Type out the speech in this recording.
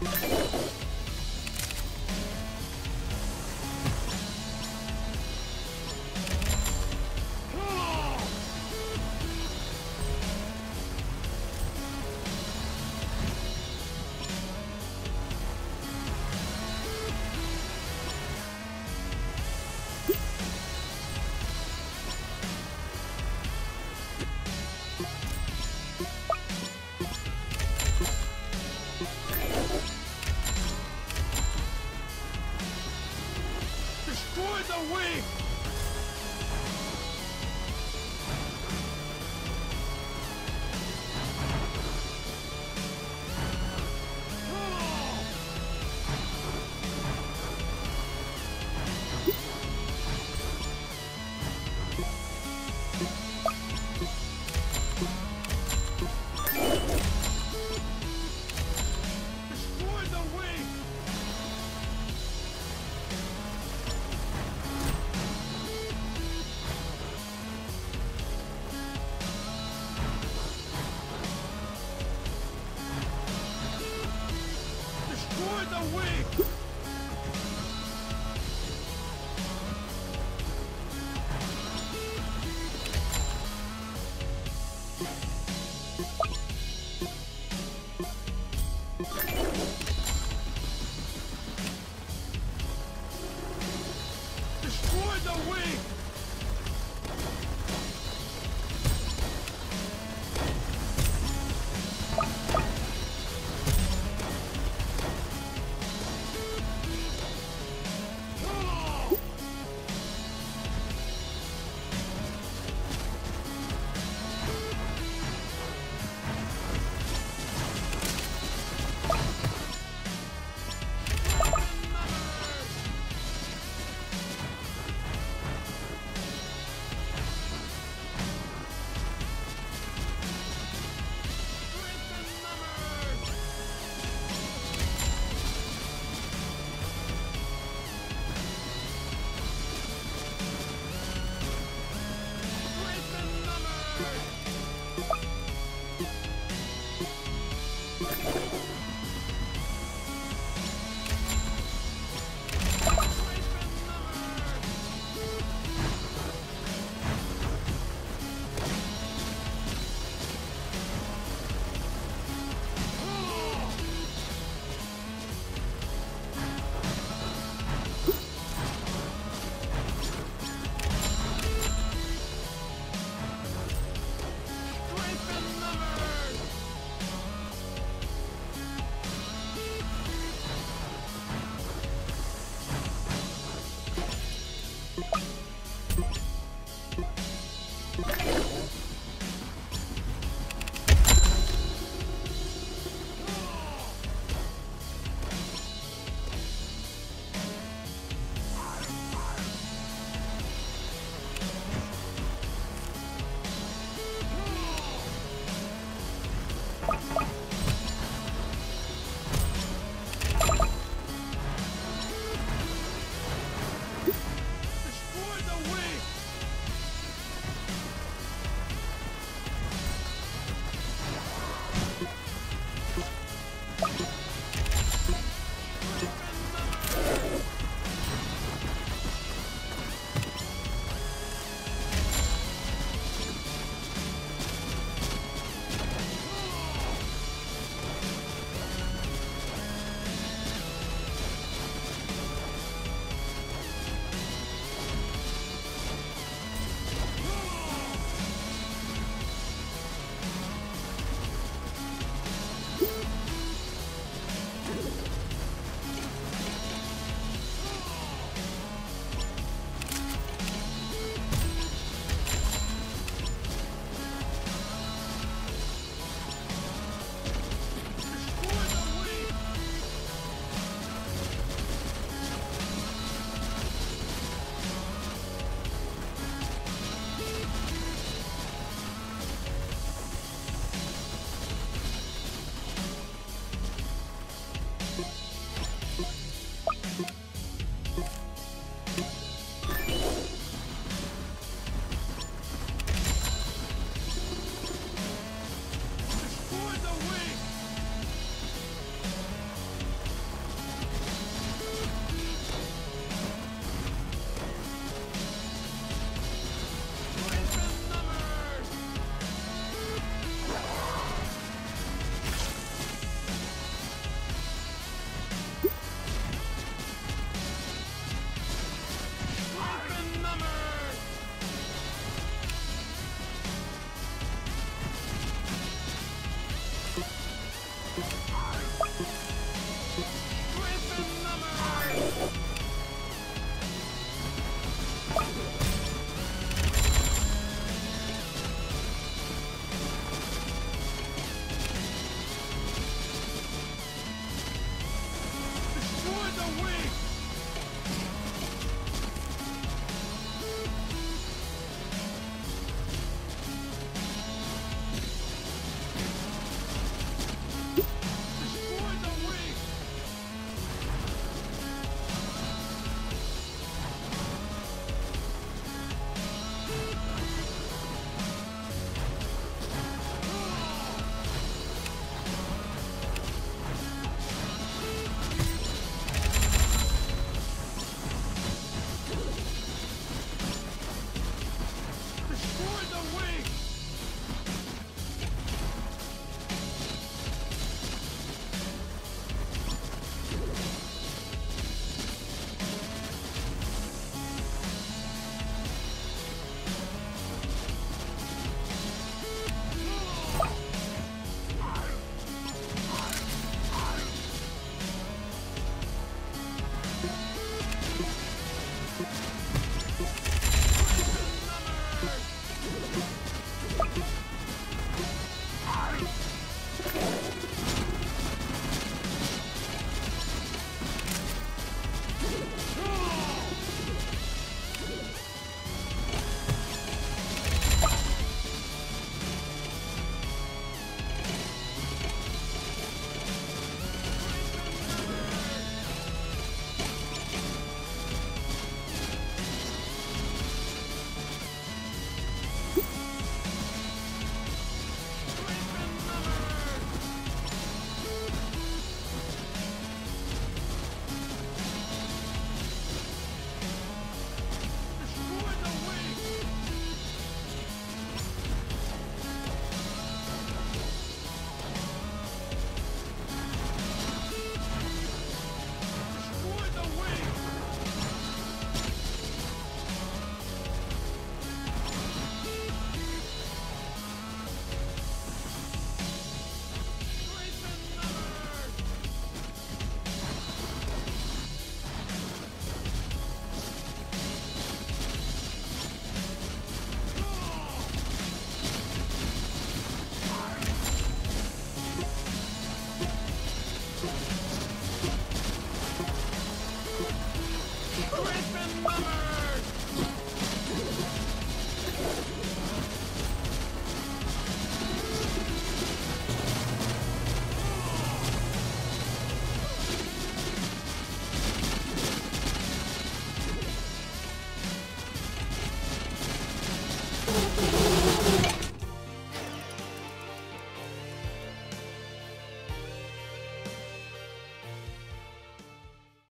Destroy the